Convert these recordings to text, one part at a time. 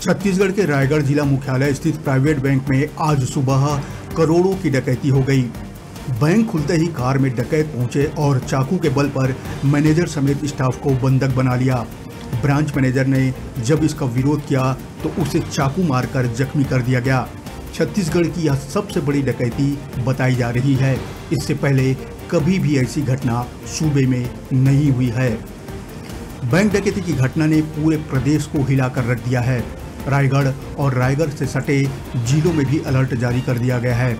छत्तीसगढ़ के रायगढ़ जिला मुख्यालय स्थित प्राइवेट बैंक में आज सुबह करोड़ों की डकैती हो गई। बैंक खुलते ही कार में डकैत पहुँचे और चाकू के बल पर मैनेजर समेत स्टाफ को बंधक बना लिया। ब्रांच मैनेजर ने जब इसका विरोध किया तो उसे चाकू मारकर जख्मी कर दिया गया। छत्तीसगढ़ की यह सबसे बड़ी डकैती बताई जा रही है। इससे पहले कभी भी ऐसी घटना सूबे में नहीं हुई है। बैंक डकैती की घटना ने पूरे प्रदेश को हिलाकर रख दिया है। रायगढ़ और रायगढ़ से सटे जिलों में भी अलर्ट जारी कर दिया गया है।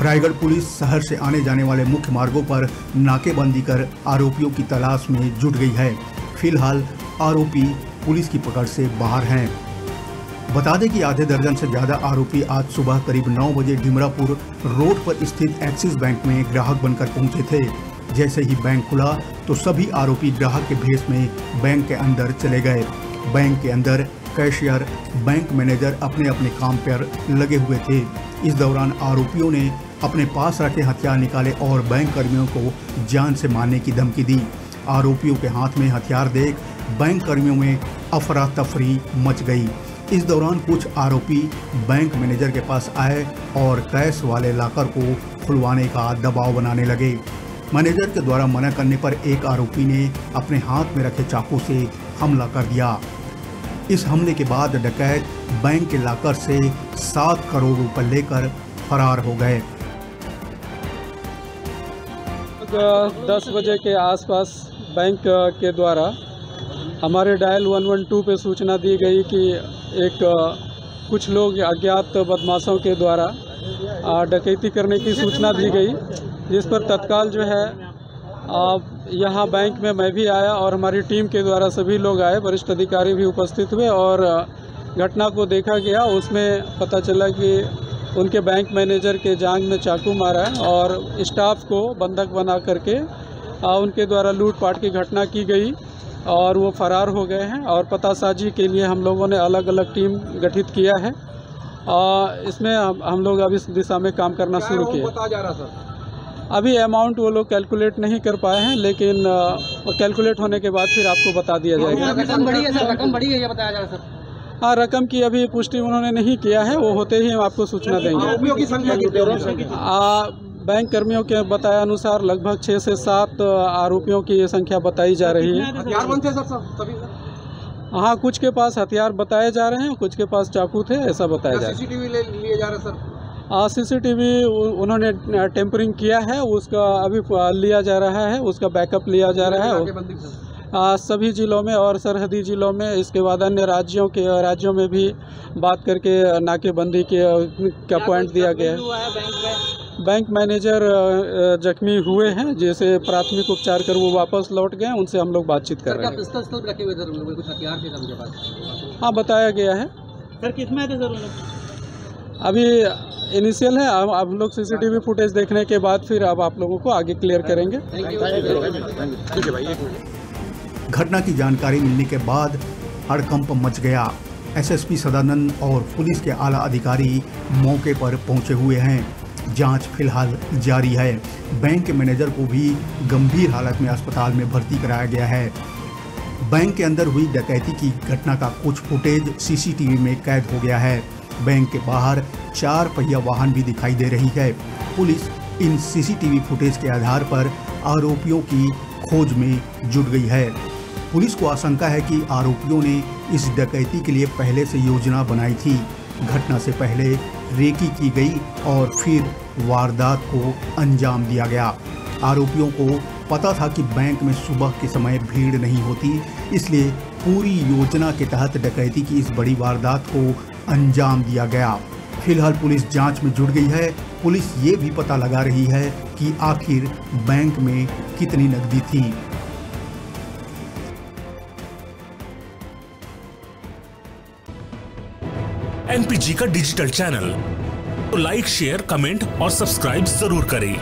रायगढ़ पुलिस शहर से आने जाने वाले मुख्य मार्गों पर नाकेबंदी कर आरोपियों की तलाश में जुट गई है। फ़िलहाल आरोपी पुलिस की पकड़ से बाहर हैं। बता दें कि आधे दर्जन से ज़्यादा आरोपी आज सुबह करीब 9 बजे डिमरापुर रोड पर स्थित एक्सिस बैंक में ग्राहक बनकर पहुँचे थे। जैसे ही बैंक खुला तो सभी आरोपी ग्राहक के भेष में बैंक के अंदर चले गए। बैंक के अंदर कैशियर बैंक मैनेजर अपने अपने काम पर लगे हुए थे। इस दौरान आरोपियों ने अपने पास रखे हथियार निकाले और बैंक कर्मियों को जान से मारने की धमकी दी। आरोपियों के हाथ में हथियार देख बैंक कर्मियों में अफरा तफरी मच गई। इस दौरान कुछ आरोपी बैंक मैनेजर के पास आए और कैश वाले लाकर को खुलवाने का दबाव बनाने लगे। मैनेजर के द्वारा मना करने पर एक आरोपी ने अपने हाथ में रखे चाकू से हमला कर दिया। इस हमले के बाद डकैत बैंक के लाकर से सात करोड़ रुपए लेकर फरार हो गए। दस बजे के आसपास बैंक के द्वारा हमारे डायल 112 पे सूचना दी गई कि एक, कुछ लोग अज्ञात बदमाशों के द्वारा डकैती करने की सूचना दी गई, जिस पर तत्काल जो है यहाँ बैंक में मैं भी आया और हमारी टीम के द्वारा सभी लोग आए, वरिष्ठ अधिकारी भी उपस्थित हुए और घटना को देखा गया। उसमें पता चला कि उनके बैंक मैनेजर के जांग में चाकू मारा है और स्टाफ को बंधक बना करके उनके द्वारा लूटपाट की घटना की गई और वो फरार हो गए हैं और पतासाजी के लिए हम लोगों ने अलग अलग टीम गठित किया है। इसमें हम लोग अब इस दिशा में काम करना शुरू किया अभी अमाउंट वो लोग कैलकुलेट नहीं कर पाए हैं लेकिन कैलकुलेट होने के बाद फिर आपको बता दिया जाएगा। रकम बड़ी है सर? रकम बड़ी है ये बताया जा रहा है सर। हाँ रकम की अभी पुष्टि उन्होंने नहीं किया है वो होते ही हम आपको सूचना देंगे। आ, बैंक कर्मियों के बताया अनुसार लगभग छः से सात आरोपियों की ये संख्या बताई जा रही है। हाँ कुछ के पास हथियार बताए जा रहे हैं कुछ के पास चाकू थे ऐसा बताया जा रहा है। लिए जा रहे सर। हाँ सीसीटीवी उन्होंने टेम्परिंग किया है उसका अभी लिया जा रहा है उसका बैकअप लिया जा रहा है। आ, सभी ज़िलों में और सरहदी ज़िलों में इसके बाद अन्य राज्यों के राज्यों में भी बात करके नाकेबंदी के का पॉइंट दिया गया। है बैंक मैनेजर जख्मी हुए हैं जैसे प्राथमिक उपचार कर वो वापस लौट गए उनसे हम लोग बातचीत कर रहे हैं। हाँ बताया गया है। सर थे सर अभी इनिशियल है अब आप लोग सीसीटीवी फुटेज देखने के बाद फिर अब आप लोगों को आगे क्लियर करेंगे। ठीक है भाई घटना की जानकारी मिलने के बाद हड़कंप मच गया। एसएसपी सदानंद और पुलिस के आला अधिकारी मौके पर पहुँचे हुए हैं। जाँच फ़िलहाल जारी है। बैंक के मैनेजर को भी गंभीर हालत में अस्पताल में भर्ती कराया गया है। बैंक के अंदर हुई डकैती की घटना का कुछ फुटेज सीसीटीवी में कैद हो गया है। बैंक के बाहर चार पहिया वाहन भी दिखाई दे रही है। पुलिस इन सीसीटीवी फुटेज के आधार पर आरोपियों की खोज में जुट गई है। पुलिस को आशंका है कि आरोपियों ने इस डकैती के लिए पहले से योजना बनाई थी। घटना से पहले रेकी की गई और फिर वारदात को अंजाम दिया गया। आरोपियों को पता था कि बैंक में सुबह के समय भीड़ नहीं होती, इसलिए पूरी योजना के तहत डकैती की इस बड़ी वारदात को अंजाम दिया गया। फ़िलहाल पुलिस जाँच में जुट गई है। पुलिस ये भी पता लगा रही है कि आखिर बैंक में कितनी नकदी थी। एनपीजी का डिजिटल चैनल। तो लाइक, शेयर, कमेंट और सब्सक्राइब ज़रूर करें।